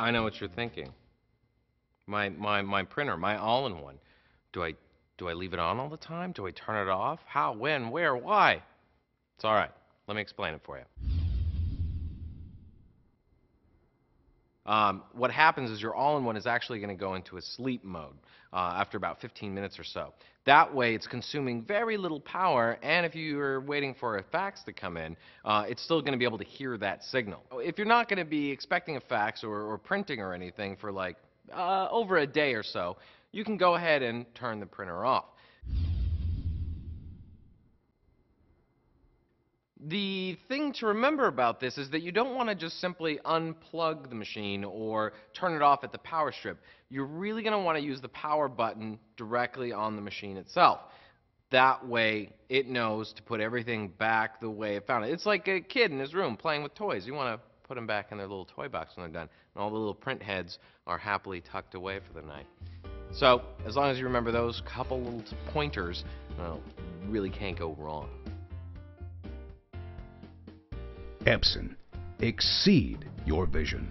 I know what you're thinking. My my my printer, my all-in-one. Do I do I leave it on all the time? Do I turn it off? How? When? Where? Why? It's all right. Let me explain it for you. Um, what happens is your all-in-one is actually going to go into a sleep mode uh, after about 15 minutes or so. That way, it's consuming very little power, and if you're waiting for a fax to come in, uh, it's still going to be able to hear that signal. If you're not going to be expecting a fax or, or printing or anything for like uh, over a day or so, you can go ahead and turn the printer off. The thing to remember about this is that you don't want to just simply unplug the machine or turn it off at the power strip. You're really going to want to use the power button directly on the machine itself. That way, it knows to put everything back the way it found it. It's like a kid in his room playing with toys. You want to put them back in their little toy box when they're done. And all the little print heads are happily tucked away for the night. So, as long as you remember those couple little pointers, well, really can't go wrong. Epson. Exceed your vision.